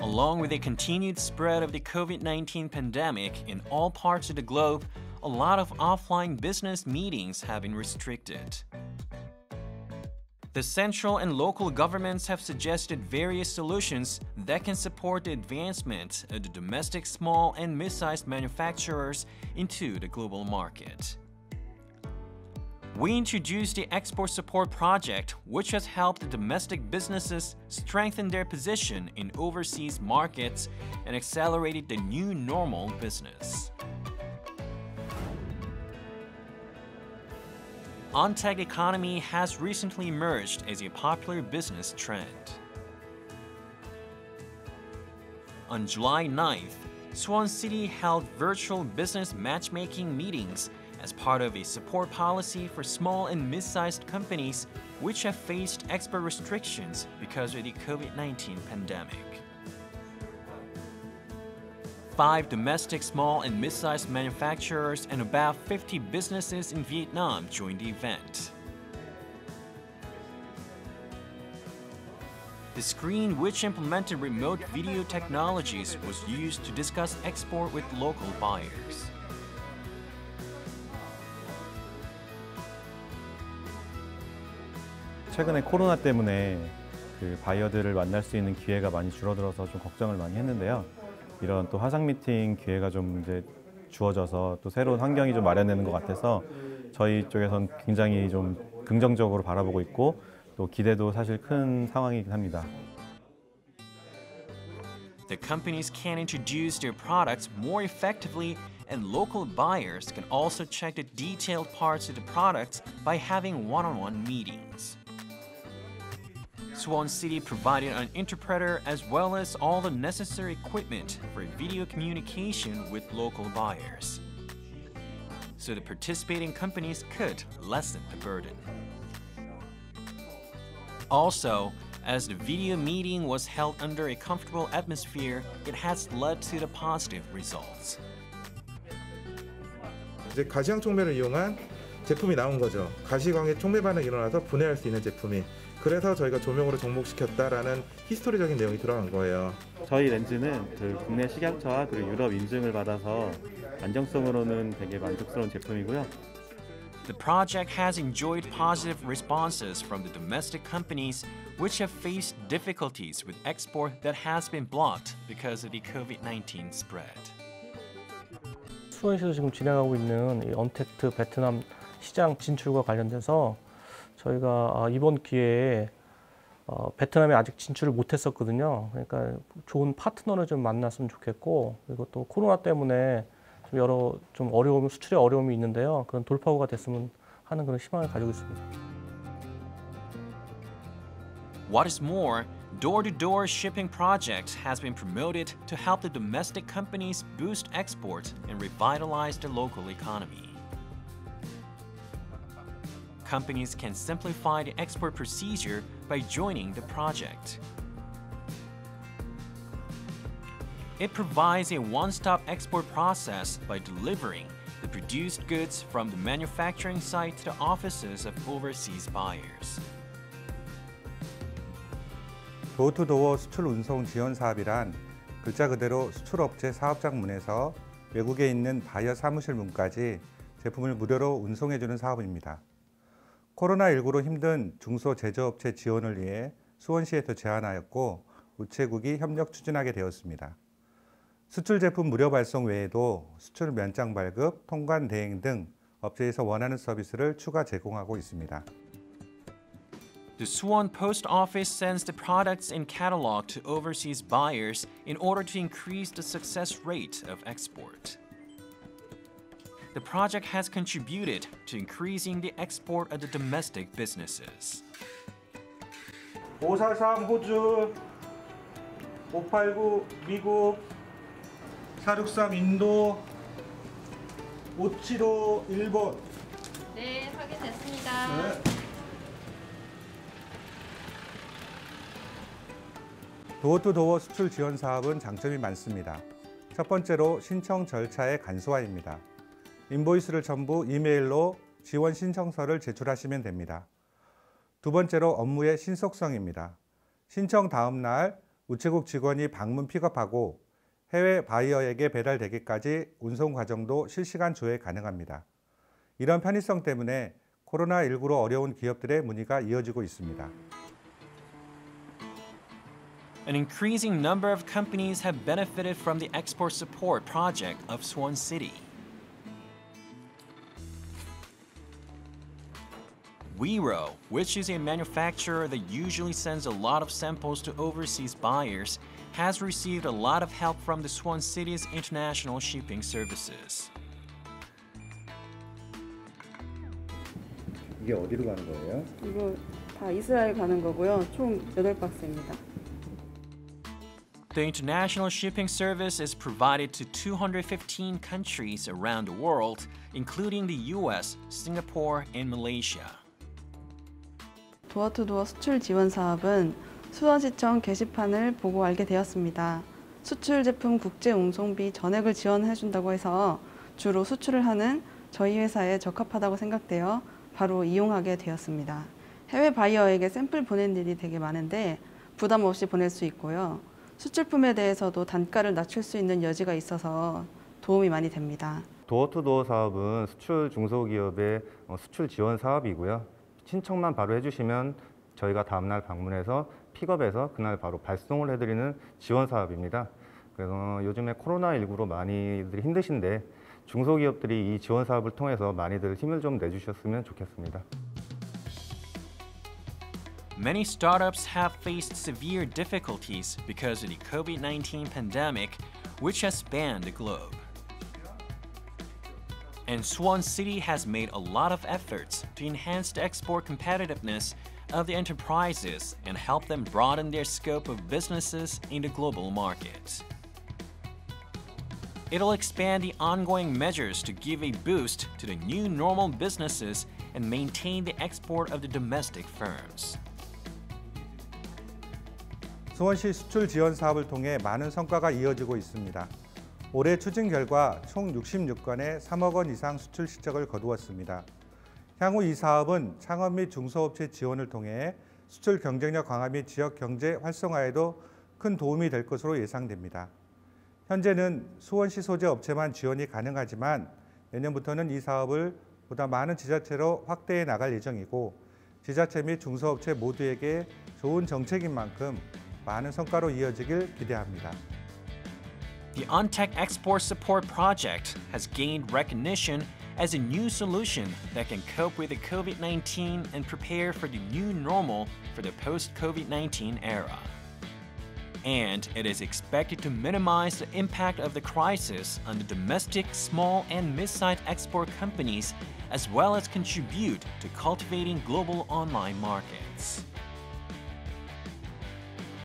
Along with the continued spread of the COVID 19 pandemic in all parts of the globe, a lot of offline business meetings have been restricted. The central and local governments have suggested various solutions that can support the advancement of the domestic small and mid-sized manufacturers into the global market. We introduced the Export Support Project, which has helped domestic businesses strengthen their position in overseas markets and accelerated the new normal business. On-tech economy has recently emerged as a popular business trend. On July 9th, Swan City held virtual business matchmaking meetings as part of a support policy for small and mid-sized companies which have faced export restrictions because of the COVID-19 pandemic. Five domestic small and mid-sized manufacturers and about 50 businesses in Vietnam joined the event. The screen which implemented remote video technologies was used to discuss export with local buyers. 최근에 코로나 때문에 그 바이어들을 만날 수 있는 기회가 많이 줄어들어서 좀 걱정을 많이 했는데요. 이런 또 화상 미팅 기회가 좀 이제 주어져서 또 새로운 환경이 좀 마련되는 것 같아서 저희 쪽에선 굉장히 좀 긍정적으로 바라보고 있고 또 기대도 사실 큰 상황이긴 합니다. The companies can introduce their products more effectively and local buyers can also check the detailed parts of the products by having one-on-one meetings. Swan City provided an interpreter as well as all the necessary equipment for video communication with local buyers. So the participating companies could lessen the burden. Also, as the video meeting was held under a comfortable atmosphere, it has led to the positive results. 이제 가시광 촉매를 이용한 제품이 나온 거죠. 가시광에 촉매 반응이 일어나서 분해할 수 있는 제품이. 그래서 저희가 조명으로 접목시켰다라는 히스토리적인 내용이 들어간 거예요. 저희 렌즈는 그 국내 식약처와 그리고 유럽 인증을 받아서 안정성으로는 되게 만족스러운 제품이고요. The project has enjoyed positive responses from the domestic companies which have faced difficulties with export that has been blocked because of the COVID-19 spread. 수원시에서 지금 진행하고 있는 이 언택트 베트남 시장 진출과 관련돼서 저희가 아, 이번 기회에 어, 베트남에 아직 진출을 못했었거든요. 그러니까 좋은 파트너를 좀 만났으면 좋겠고 그리고 또 코로나 때문에 좀 여러 좀 어려움 수출에 어려움이 있는데요. 그런 돌파구가 됐으면 하는 그런 희망을 가지고 있습니다. What is more, door-to-door shipping project has been promoted to help the domestic companies boost export and revitalize the local economy. Companies can simplify the export procedure by joining the project. It provides a one-stop export process by delivering the produced goods from the manufacturing site to the offices of overseas buyers. 도어투도어 수출 운송 지원 사업이란 글자 그대로 수출업체 사업장문에서 외국에 있는 바이어 사무실 문까지 제품을 무료로 운송해주는 사업입니다. 코로나19로 힘든 중소제조업체 지원을 위해 수원시에서 제안하였고 우체국이 협력 추진하게 되었습니다. 수출 제품 무료 발송 외에도 수출 면장 발급, 통관 대행 등 업체에서 원하는 서비스를 추가 제공하고 있습니다. The Suwon Post Office sends the products in catalog to overseas buyers in order to increase the success rate of export. The project has contributed to increasing the export of the domestic businesses. 543 호주, 589 미국, 463 인도, 575 일본. 네, 확인됐습니다. 도어투도어 수출 지원 사업은 장점이 많습니다. 첫 번째로 신청 절차의 간소화입니다. 인보이스를 전부 이메일로 지원 신청서를 제출하시면 됩니다. 두 번째로 업무의 신속성입니다. 신청 다음 날 우체국 직원이 방문 픽업하고 해외 바이어에게 배달되기까지 운송 과정도 실시간 조회 가능합니다. 이런 편의성 때문에 코로나19로 어려운 기업들의 문의가 이어지고 있습니다. An increasing number of companies have benefited from the export support project of Swan City. Wero, which is a manufacturer that usually sends a lot of samples to overseas buyers, has received a lot of help from the Swan City's international shipping services. 이게 어디로 가는 거예요? 이거 다 이스라엘 가는 거고요. 총 8박스입니다. The international shipping service is provided to 215 countries around the world, including the US, Singapore, and Malaysia. 도어투도어 수출 지원 사업은 수원시청 게시판을 보고 알게 되었습니다. 수출 제품 국제 운송비 전액을 지원해 준다고 해서 주로 수출을 하는 저희 회사에 적합하다고 생각되어 바로 이용하게 되었습니다. 해외 바이어에게 샘플 보낸 일이 되게 많은데 부담 없이 보낼 수 있고요. 수출품에 대해서도 단가를 낮출 수 있는 여지가 있어서 도움이 많이 됩니다. 도어투도어 사업은 수출 중소기업의 어, 수출 지원 사업이고요. 신청만 바로 해주시면 저희가 다음날 방문해서 픽업해서 그날 바로 발송을 해드리는 지원 사업입니다. 그래서 요즘에 코로나19로 많이들 힘드신데 중소기업들이 이 지원 사업을 통해서 많이들 힘을 좀 내주셨으면 좋겠습니다. Many startups have faced severe difficulties because of the COVID 19 pandemic, which has spanned the globe. And Swan City has made a lot of efforts to enhance the export competitiveness of the enterprises and help them broaden their scope of businesses in the global market. It'll expand the ongoing measures to give a boost to the new normal businesses and maintain the export of the domestic firms. 수원시 수출 지원 사업을 통해 많은 성과가 이어지고 있습니다. 올해 추진 결과 총 66건의 3억 원 이상 수출 실적을 거두었습니다. 향후 이 사업은 창업 및 중소업체 지원을 통해 수출 경쟁력 강화 및 지역 경제 활성화에도 큰 도움이 될 것으로 예상됩니다. 현재는 수원시 소재 업체만 지원이 가능하지만 내년부터는 이 사업을 보다 많은 지자체로 확대해 나갈 예정이고 지자체 및 중소업체 모두에게 좋은 정책인 만큼 많은 성과로 이어지길 기대합니다. The OnTech Export Support Project has gained recognition as a new solution that can cope with the COVID 19 and prepare for the new normal for the post COVID 19 era. And it is expected to minimize the impact of the crisis on the domestic small and mid sized export companies, as well as contribute to cultivating global online markets.